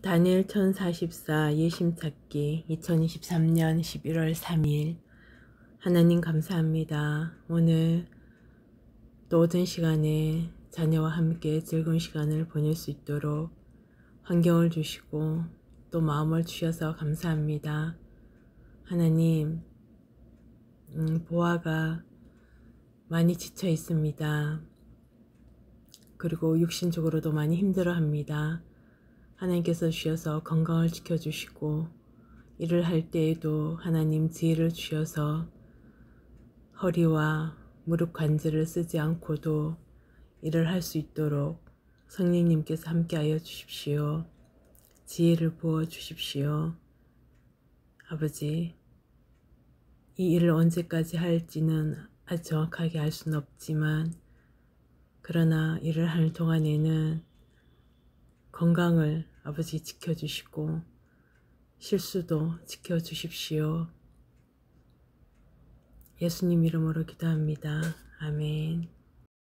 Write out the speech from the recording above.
다니엘 1044 예심찾기 2023년 11월 3일 하나님 감사합니다. 오늘 또 오전 시간에 자녀와 함께 즐거운 시간을 보낼 수 있도록 환경을 주시고 또 마음을 주셔서 감사합니다. 하나님 음, 보아가 많이 지쳐 있습니다. 그리고 육신적으로도 많이 힘들어 합니다. 하나님께서 주셔서 건강을 지켜주시고 일을 할 때에도 하나님 지혜를 주셔서 허리와 무릎 관절을 쓰지 않고도 일을 할 수 있도록 성령님께서 함께하여 주십시오. 지혜를 부어 주십시오. 아버지, 이 일을 언제까지 할지는 아주 정확하게 알 수는 없지만 그러나 일을 하는 동안에는 건강을 아버지 지켜주시고 실수도 지켜주십시오. 예수님 이름으로 기도합니다. 아멘.